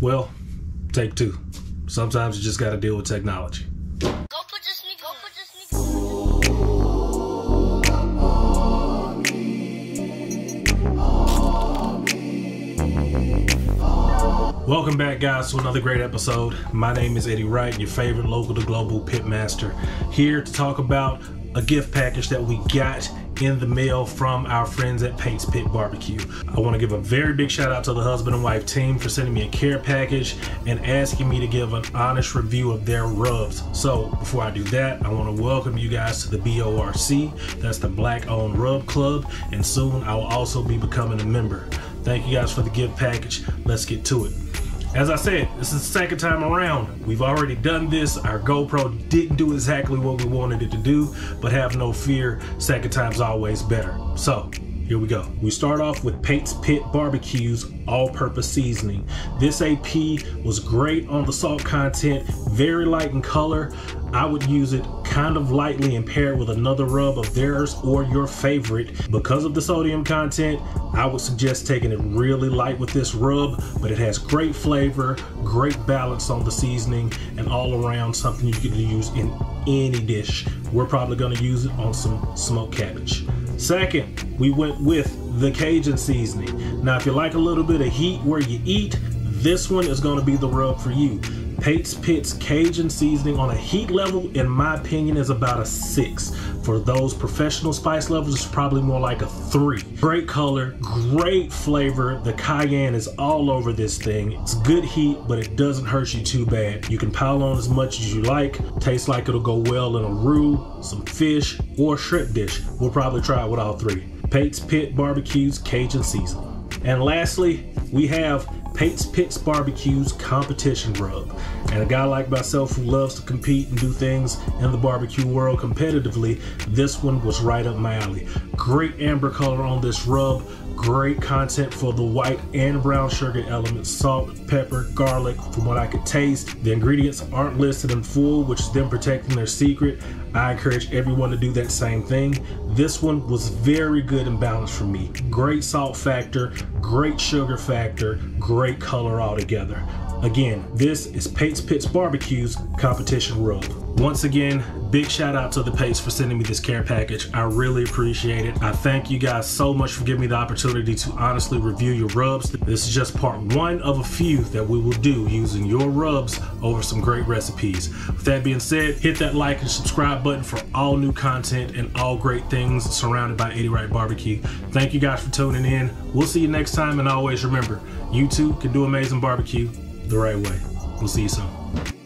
Well, take two. Sometimes you just got to deal with technology. Go put your sneaker. Go put your sneaker. Welcome back, guys, to another great episode. My name is Eddie Wright, your favorite local to global pitmaster, here to talk about a gift package that we got in the mail from our friends at Pate's Pit Barbecue. I want to give a very big shout out to the husband and wife team for sending me a care package and asking me to give an honest review of their rubs. So before I do that, I want to welcome you guys to the BORC. That's the Black Owned Rub Club, and soon I will also be becoming a member. Thank you guys for the gift package. Let's get to it. As I said, this is the second time around. We've already done this. Our GoPro didn't do exactly what we wanted it to do, but have no fear, second time's always better. So, here we go. We start off with Pate's Pit Barbecue's all-purpose seasoning. This AP was great on the salt content, very light in color. I would use it kind of lightly and pair it with another rub of theirs or your favorite. Because of the sodium content, I would suggest taking it really light with this rub, but it has great flavor, great balance on the seasoning, and all around something you can use in any dish. We're probably gonna use it on some smoked cabbage. Second, we went with the Cajun seasoning. Now, if you like a little bit of heat where you eat, this one is gonna be the rub for you. Pate's Pit's Cajun seasoning on a heat level, in my opinion, is about a six. For those professional spice levels, it's probably more like a three. Great color, great flavor. The cayenne is all over this thing. It's good heat, but it doesn't hurt you too bad. You can pile on as much as you like. Tastes like it'll go well in a roux, some fish, or shrimp dish. We'll probably try it with all three. Pate's Pit Barbecue's Cajun seasoning. And lastly, we have Pate's Pits Barbecue's competition rub. And a guy like myself who loves to compete and do things in the barbecue world competitively, this one was right up my alley. Great amber color on this rub, great content for the white and brown sugar elements, salt, pepper, garlic, from what I could taste. The ingredients aren't listed in full, which is them protecting their secret. I encourage everyone to do that same thing. This one was very good and balanced for me. Great salt factor, great sugar factor, great color altogether. Again, this is Pate's Pits Barbecue's competition rub. Once again, big shout out to the Pates for sending me this care package. I really appreciate it. I thank you guys so much for giving me the opportunity to honestly review your rubs. This is just part one of a few that we will do using your rubs over some great recipes. With that being said, hit that like and subscribe button for all new content and all great things surrounded by Eddie Wright Barbecue. Thank you guys for tuning in. We'll see you next time and always remember, you too can do amazing barbecue the right way. We'll see you soon.